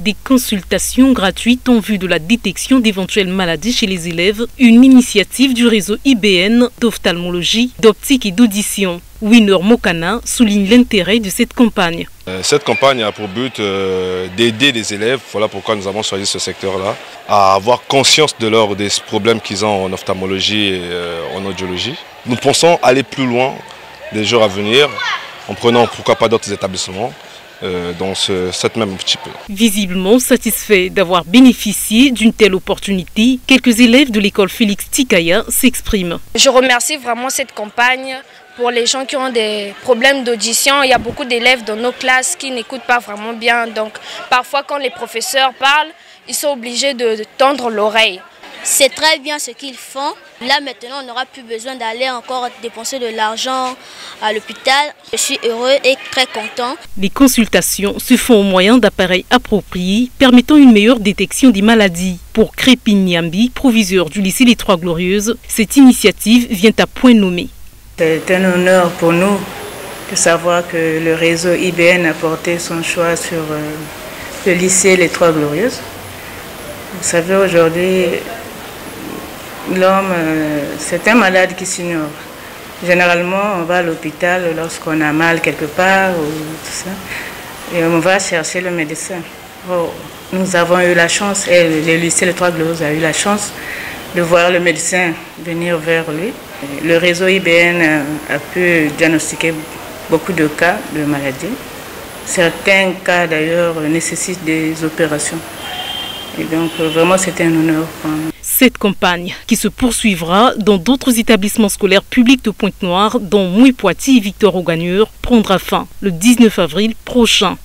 Des consultations gratuites en vue de la détection d'éventuelles maladies chez les élèves, une initiative du réseau IBN d'ophtalmologie, d'optique et d'audition. Winner Mokana souligne l'intérêt de cette campagne. Euh, cette campagne a pour but euh, d'aider les élèves, voilà pourquoi nous avons choisi ce secteur-là, à avoir conscience de leurs des problèmes qu'ils ont en ophtalmologie et euh, en audiologie. Nous pensons aller plus loin les jours à venir en prenant pourquoi pas d'autres établissements dans ce, cette même type. Visiblement satisfait d'avoir bénéficié d'une telle opportunité, quelques élèves de l'école Félix Tikaya s'expriment. Je remercie vraiment cette campagne pour les gens qui ont des problèmes d'audition. Il y a beaucoup d'élèves dans nos classes qui n'écoutent pas vraiment bien. Donc parfois quand les professeurs parlent, ils sont obligés de tendre l'oreille. C'est très bien ce qu'ils font. Là maintenant, on n'aura plus besoin d'aller encore dépenser de l'argent à l'hôpital. Je suis heureux et très content. Les consultations se font au moyen d'appareils appropriés permettant une meilleure détection des maladies. Pour Crépine Niambi, proviseur du lycée Les Trois Glorieuses, cette initiative vient à point nommé. C'est un honneur pour nous de savoir que le réseau IBN a porté son choix sur euh, le lycée Les Trois Glorieuses. Vous savez, aujourd'hui, l'homme, euh, c'est un malade qui s'ignore. Généralement, on va à l'hôpital lorsqu'on a mal quelque part et on va chercher le médecin. nous avons eu la chance, et le lycée Les Trois Glorieuses a eu la chance de voir le médecin venir vers lui. Le réseau IBN a pu diagnostiquer beaucoup de cas de maladies. Certains cas d'ailleurs nécessitent des opérations. Et donc vraiment c'était un honneur. Cette campagne, qui se poursuivra dans d'autres établissements scolaires publics de Pointe-Noire, dont Mouy-Poitiers et Victor Augagneur, prendra fin le 19 avril prochain.